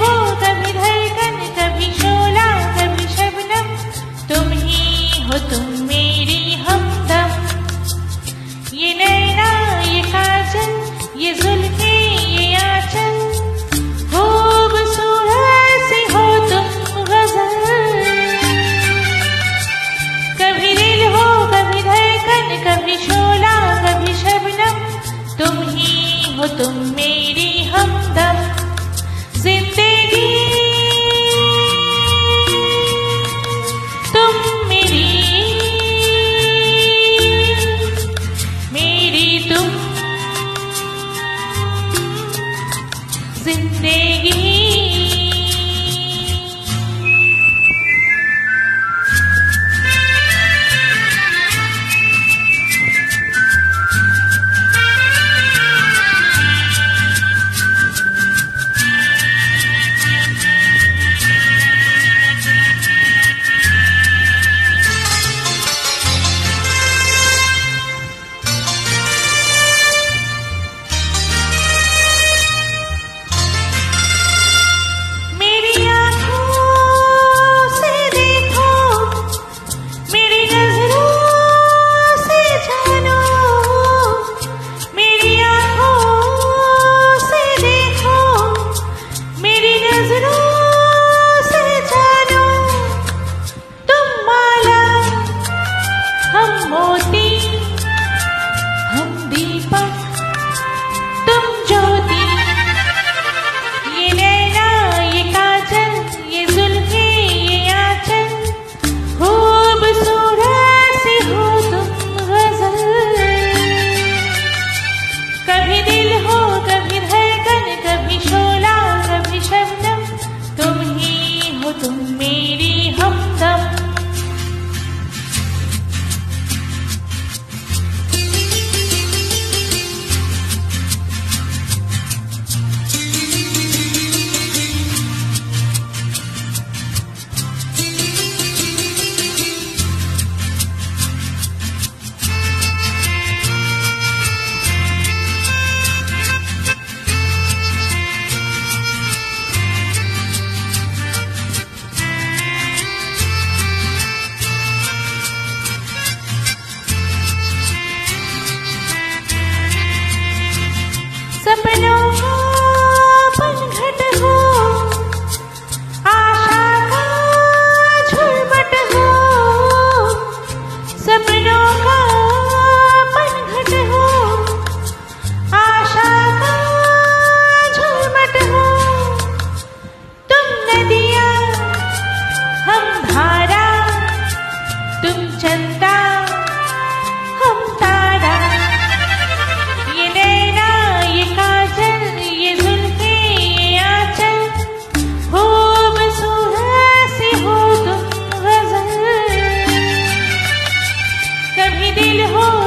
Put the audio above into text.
हो कभी धड़कन कभी शोला कभी शबनम। तुम ही हो तुम सपनों ele errou.